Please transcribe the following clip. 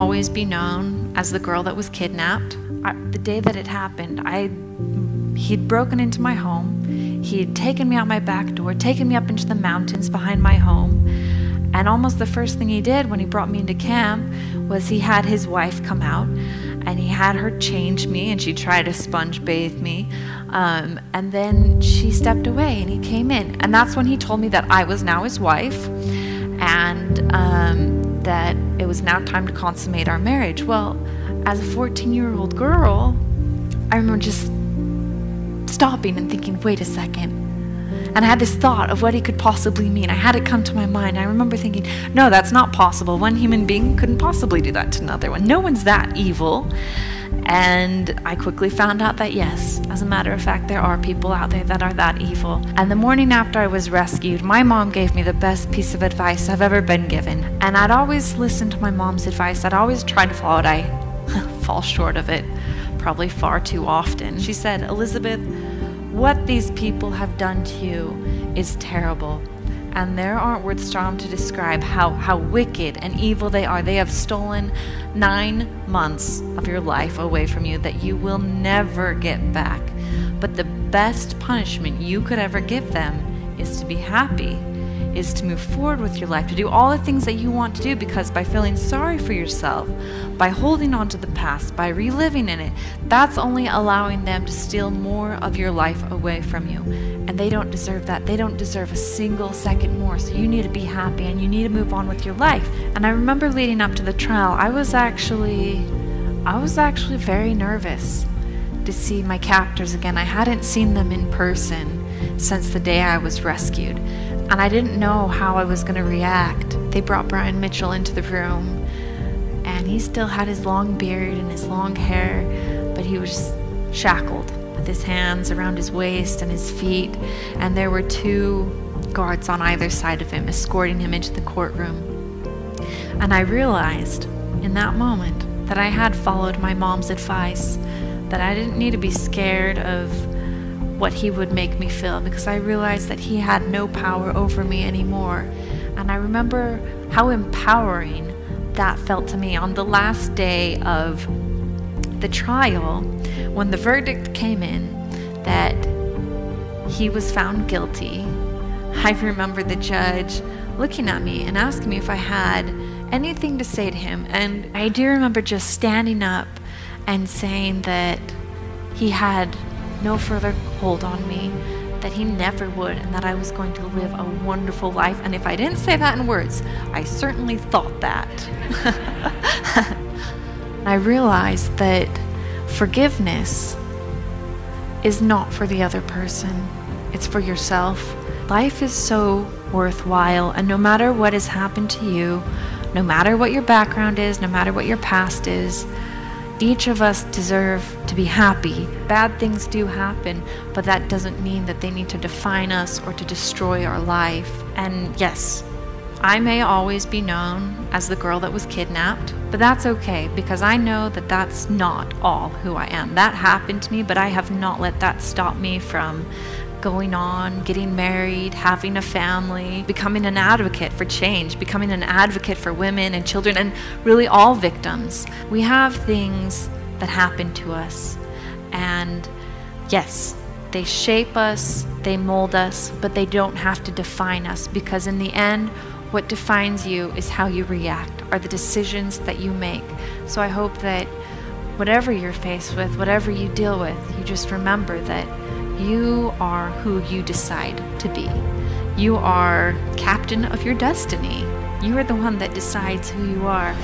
always be known as the girl that was kidnapped. I, the day that it happened, I he'd broken into my home. He had taken me out my back door, taken me up into the mountains behind my home. And almost the first thing he did when he brought me into camp was he had his wife come out and he had her change me and she tried to sponge bathe me. Um, and then she stepped away and he came in. And that's when he told me that I was now his wife and um, that it was now time to consummate our marriage. Well, as a 14 year old girl, I remember just stopping and thinking, wait a second. And I had this thought of what he could possibly mean. I had it come to my mind. I remember thinking, no, that's not possible. One human being couldn't possibly do that to another one. No one's that evil. And I quickly found out that yes, as a matter of fact, there are people out there that are that evil. And the morning after I was rescued, my mom gave me the best piece of advice I've ever been given. And I'd always listen to my mom's advice, I'd always try to follow it. I fall short of it probably far too often. She said, Elizabeth, what these people have done to you is terrible. And there aren't words strong to describe how, how wicked and evil they are. They have stolen nine months of your life away from you that you will never get back. But the best punishment you could ever give them is to be happy is to move forward with your life, to do all the things that you want to do because by feeling sorry for yourself, by holding on to the past, by reliving in it, that's only allowing them to steal more of your life away from you. And they don't deserve that. They don't deserve a single second more. So you need to be happy and you need to move on with your life. And I remember leading up to the trial, I was actually I was actually very nervous to see my captors again. I hadn't seen them in person since the day I was rescued and I didn't know how I was going to react. They brought Brian Mitchell into the room, and he still had his long beard and his long hair, but he was shackled with his hands around his waist and his feet, and there were two guards on either side of him escorting him into the courtroom. And I realized in that moment that I had followed my mom's advice, that I didn't need to be scared of what he would make me feel because I realized that he had no power over me anymore. And I remember how empowering that felt to me on the last day of the trial when the verdict came in that he was found guilty. I remember the judge looking at me and asking me if I had anything to say to him. And I do remember just standing up and saying that he had no further hold on me, that he never would, and that I was going to live a wonderful life. And if I didn't say that in words, I certainly thought that. I realized that forgiveness is not for the other person, it's for yourself. Life is so worthwhile, and no matter what has happened to you, no matter what your background is, no matter what your past is, each of us deserve to be happy. Bad things do happen, but that doesn't mean that they need to define us or to destroy our life. And yes, I may always be known as the girl that was kidnapped, but that's okay because I know that that's not all who I am. That happened to me, but I have not let that stop me from going on, getting married, having a family, becoming an advocate for change, becoming an advocate for women and children, and really all victims. We have things that happen to us, and yes, they shape us, they mold us, but they don't have to define us because, in the end, what defines you is how you react, are the decisions that you make. So I hope that whatever you're faced with, whatever you deal with, you just remember that you are who you decide to be. You are captain of your destiny. You are the one that decides who you are.